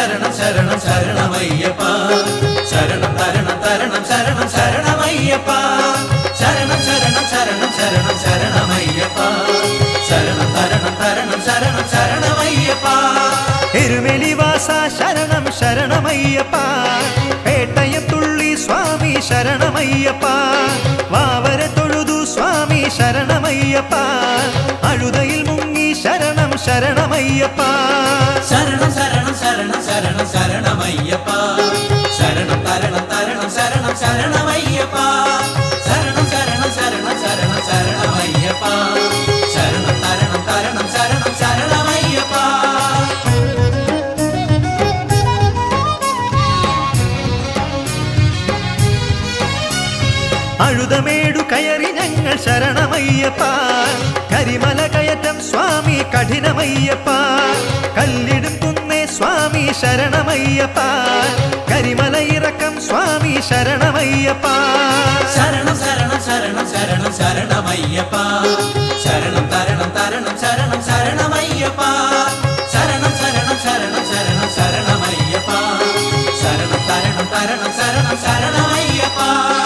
ശരണം ശരണം ശരണമയ്യപ്പ. ശരണം തരണം തരണം ശരണം ശരണമയ്യപ്പ. ശരണം ശരണം ശരണം ശരണം ശരണമയ്യപ്പ. ശരണം തരണം തരണം ശരണം ശരണമയ്യപ്പ. എരുമെലിവാസ ശരണം ശരണമയ്യപ്പ. പേട്ടയത്തുള്ളി സ്വാമി ശരണമയ്യപ്പ. വാവര തൊഴുതു സ്വാമി ശരണമയ്യപ്പ. അഴുതയിൽ മുങ്ങി ശരണം ശരണമയ്യപ്പ. ശരണം ശരണം ശരണം ശരണം ശരണമയ്യപ്പ ശരണം തരണം തരണം ശരണം ശരണമയ്യപ്പ ശരണം ശരണം ശരണം ശരണം ശരണമയ്യപ്പ ശരണം തരണം തരണം ശരണം ശരണമയ്യപ്പ അഴുതമേടു കയറി ഞങ്ങൾ ശരണമയ്യപ്പ കരിമല കയറ്റം സ്വാമി കഠിനമയ്യപ്പ കല്ലിടും சரணமையப்பா. கரிமலை இறக்கம் சுவாமி சரணமையப்பா. சரணம் சரணம் சரணம் சரணம் சரணமையப்பா. சரணம் தரணம் தரணம் சரணம் சரணமையப்பா. சரணம் சரணம் சரணம் சரணம் சரணமையப்பா. சரணம் தரணம் தரணம் சரணம் சரணமையப்பா.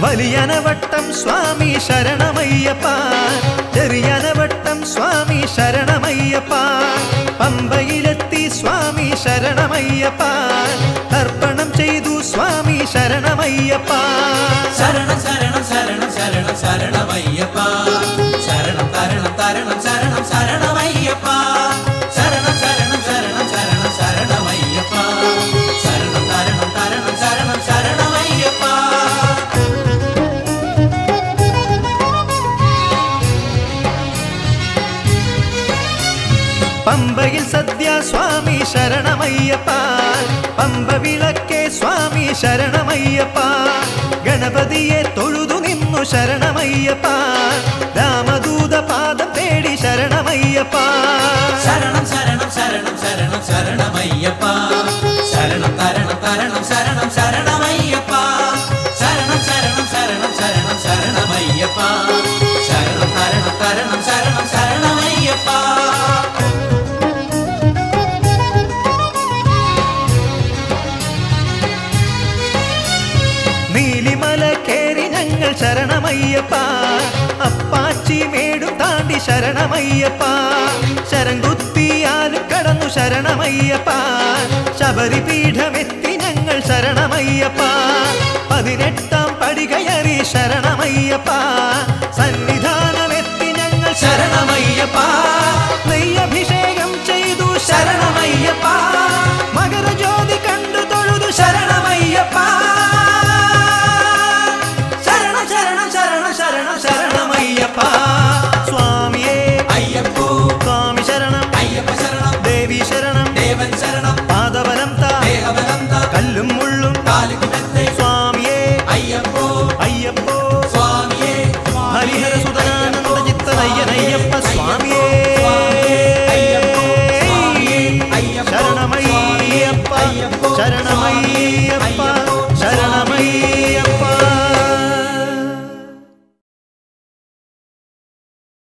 வலியன வட்டம் சுவாமி சரணமையப்பா. தெரியன வட்டம் சுவாமி சரணமையப்பா. பம்பையிலத்தி சுவாமி சரணமையப்பா. தர்ப்பணம் செய்து சுவாமி சரணமையப்பா. சரண சரண சரண சரண சரணமைய പമ്പയിൽ സദ്യ സ്വാമി ശരണമയ്യപ്പ. പമ്പ വിളക്കേ സ്വാമി ശരണമയ്യപ്പ. ഗണപതിയെ തൊഴുതു നിന്നു ശരണമയ്യപ്പ. രാമദൂത പാദം തേടി ശരണമയ്യപ്പ. ശരണം ശരണം ശരണം ശരണം ശരണമയ്യപ്പ. ശരണം തരണം തരണം ശരണം ശരണമയ്യപ്പ. ശരണം ശരണം ശരണം ശരണം ശരണമയ്യപ്പ. അപ്പാച്ചി മേടും താണ്ടി ശരണമയ്യപ്പ. ശരംകുത്തിയാലും കടന്നു ശരണമയ്യപ്പ. ശബരിപീഠമെത്തി ഞങ്ങൾ ശരണമയ്യപ്പ. പതിനെട്ടാം പടി കയറി ശരണമയ്യപ്പ. శరణమయ్యప్ప